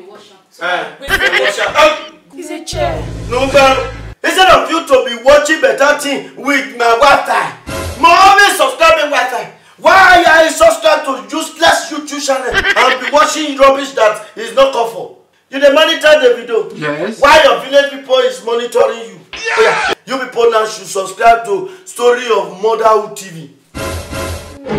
me wash am. Eh, wash am. Oh, It's a chair. no gbẹrun instead of you to be watching better thing with my wi-fi mo always subscribe my wi-fi why are you subscribe to useless youtube channel and be watching rubbish that is not come for you dey monitor the video Yes. why your village people is monitoring you yeah. you people now should subscribe to story of motherhood tv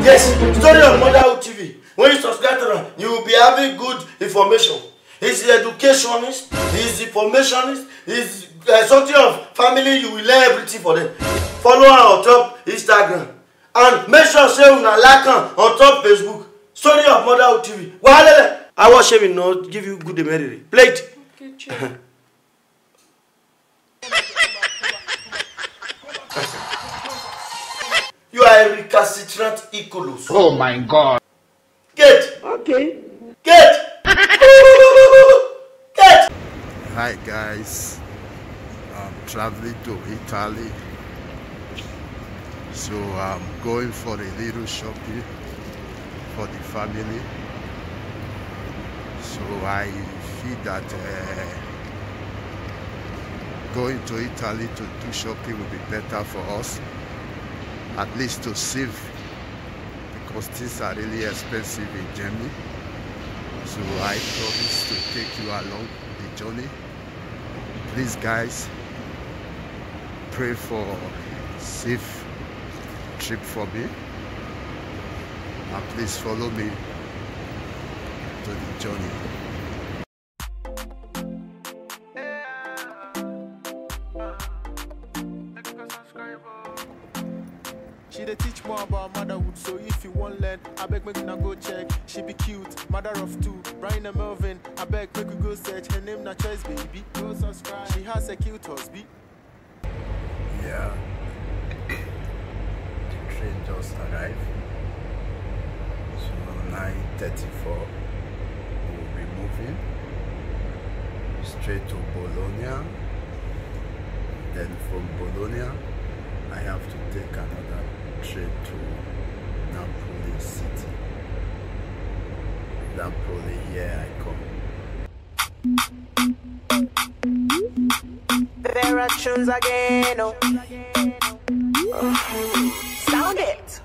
yes story of motherhood tv when you subscribe to am you will be having good information he's educationist he's informationist he's uh, something of family you will learn everything for them follow am on top instagram and make sure say una like am on top facebook story of motherhood tv wahalele awo shey no give you good emerere play it. Okay, you are a recalcitrant icolos. Oh my God. get Okay. get. Hi guys, I'm traveling to Italy. So I'm going for a little shopping for the family. So I feel that uh, going to Italy to do shopping will be better for us, at least to save because things are really expensive in Germany. So I promise to take you along the journey. Please guys, pray for safe trip for me. And please follow me to the journey. She dey teach more about motherhood, so if you want learn, I beg make una go check. She be cute, mother of two, Brian and Melvin. I beg make we go search. Her name na Choice Baby. The train just arrived. So 9.34 we'll be moving straight to Bologna. Then from Bologna I have to take another train to Napoli city. Napoli, here I come. Tunes again. Oh. Sound it.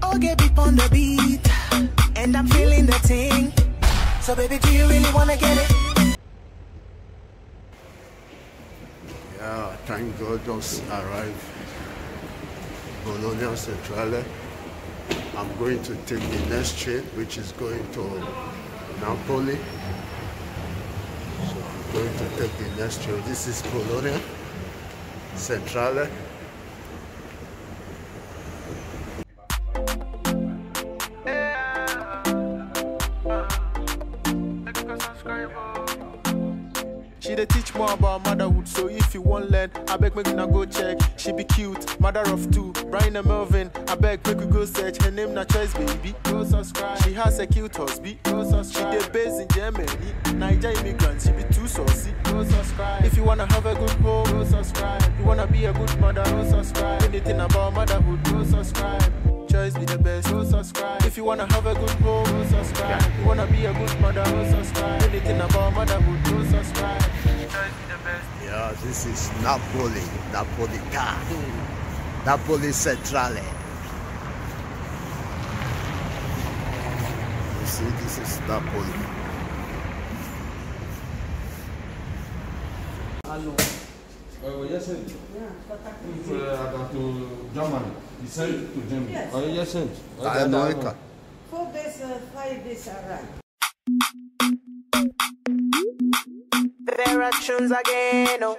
Oh, get on the beat, and I'm feeling the thing. So, baby, do you really wanna get it? Yeah, thank God just arrived. Bologna Centrale. I'm going to take the next train, which is going to Napoli. Going to take the next. This is Bologna Centrale. More about motherhood, so if you want learn, I beg make una go check. She be cute, mother of two, Brian and Melvin. I beg make we go search. Her name na Choice Baby. Go subscribe. She has a cute husband. Go subscribe. She dey based in Germany, Niger immigrant. She be too saucy. Go subscribe. If you wanna have a good home, go subscribe. You wanna be a good mother, go subscribe. Anything about motherhood, go subscribe. Choice be the best, go subscribe. If you wanna have a good home, go subscribe. You wanna be a good mother, go subscribe. Anything about motherhood, go subscribe. Choice be the best. Yeah, this is Napoli, Napolitano, Napoli Centrale. You see, this is Napoli. Oh, yes, sir. If I got to Germany, he sent it to Germany. Yes. Oh, yes, sir. I know it. Four days, uh, five days around. There tunes again. Oh.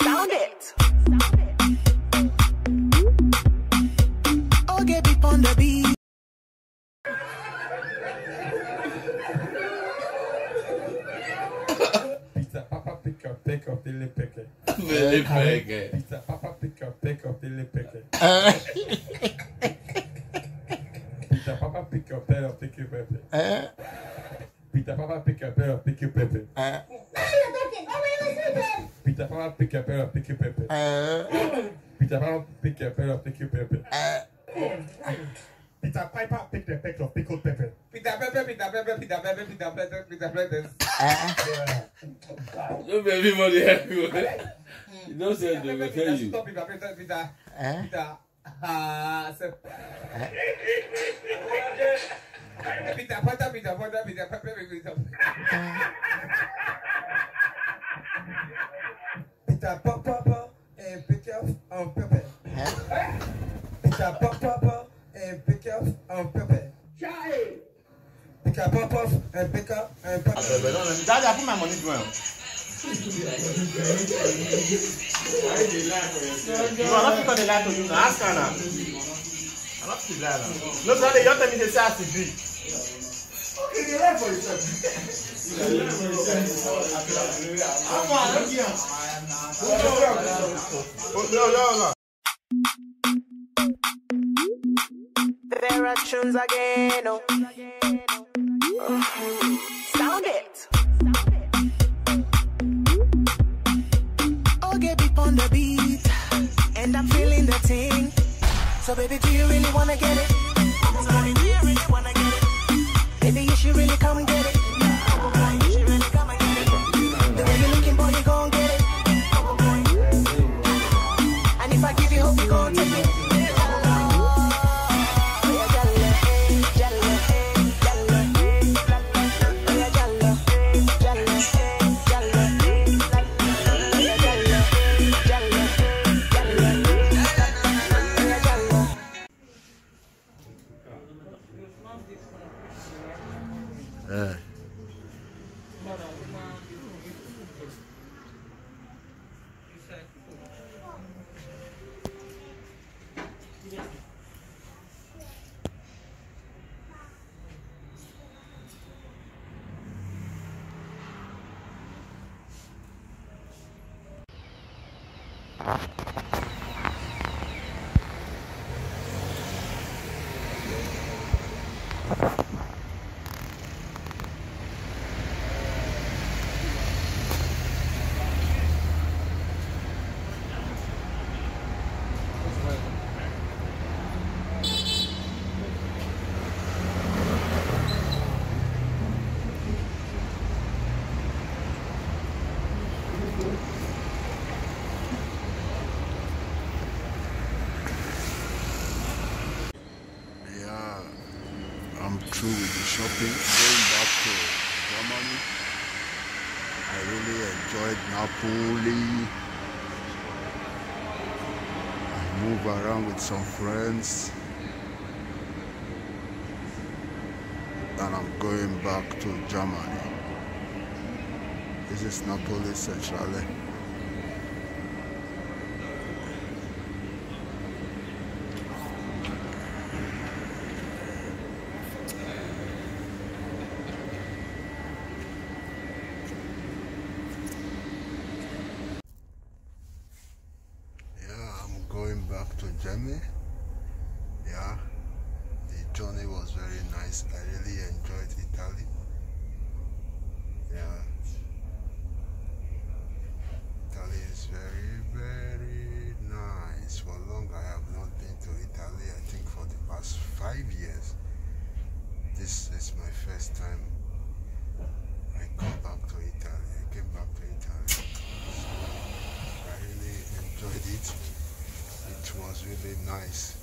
Sound it. Oh, get deep on the beat. Pizza Papa pick up, pick up, dille pick it. Very big. Pizza Papa pick up, pick up, dille pick it. Pizza Papa pick up, pick up, pick you uh. pepe. Pizza Papa pick up, uh. pick up, uh. pick you pepe. Pizza Papa pick up, pick up, pick you pepe. Pizza Papa pick up, uh. pick up, pick you pepe. Peter Piper picked a peck of pickled pepper. Peter Pepper, Peter Pepper, Peter Pepper, Peter Pepper, Peter Pepper. No be everybody help you. You don't say they will tell you. Stop Peter Peter Peter. Peter. Ah, se- Peter Potter, Peter Potter, Peter Pepper, Peter. Peter Pop Pop and pick up on Pepper. Peter Pop Pop and pick up on Pepper. Peter Pop Pop and pick up and Pepper. Daddy, I put my money to him. No, I don't think they lie to you. Now ask her now. I don't think they lie now. No, brother, you don't tell me they say I should be. Here. Oh, no, no, no. There are tunes again. Oh. Sound it. Oh, get deep on the beat, and I'm feeling the thing. So, baby, do you really wanna get it? Enjoyed Napoli. I move around with some friends. And I'm going back to Germany. This is Napoli Centrale. Yeah, I'm going back to Germany. Yeah, the journey was very nice. I really enjoyed Italy. Yeah, Italy is very, very nice. For long, I have not been to Italy. I think for the past five years. This is my first time I come back to Italy. I came back to Italy. I really enjoyed it. It was really nice.